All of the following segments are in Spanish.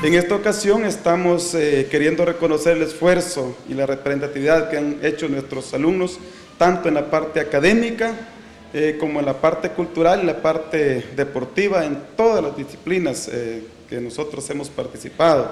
En esta ocasión estamos eh, queriendo reconocer el esfuerzo y la representatividad que han hecho nuestros alumnos, tanto en la parte académica eh, como en la parte cultural, la parte deportiva, en todas las disciplinas eh, que nosotros hemos participado.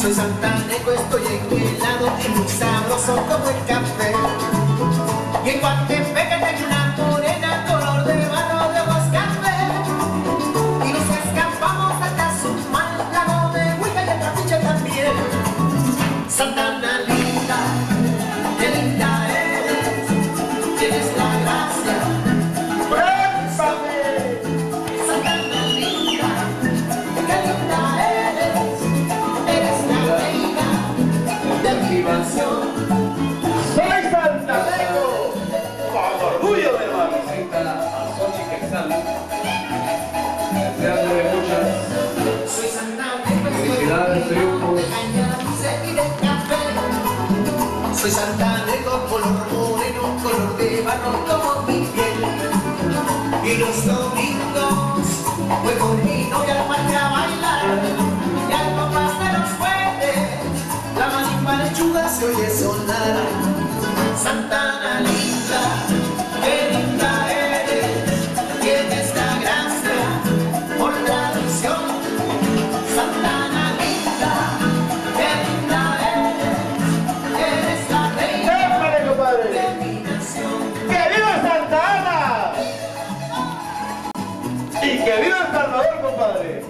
Soy santaneco, estoy en mi helado y muy sabroso como el café. Mamacita a Xochitl Quetzal. Deseándole muchas Soy santaneco, felicidades, triunfos. de de. Soy santaneco, color moreno, color de barro como mi piel. Y los domingos voy con mi novia al parque a bailar. Y al compás de los fuertes, la marimba lechuga se oye sonar. Santana linda, ¡Y que viva El Salvador, compadre!